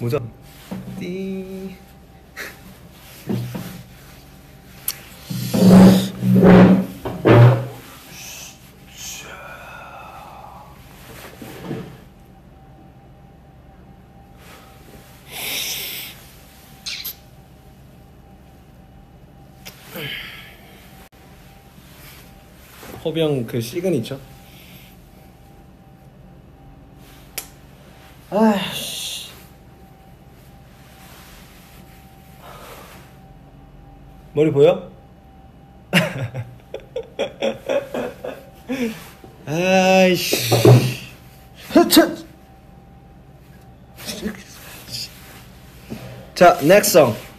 모자. 띠 허병 그 시그니처? 아씨. 머리 보여? 아이씨. 자, next song.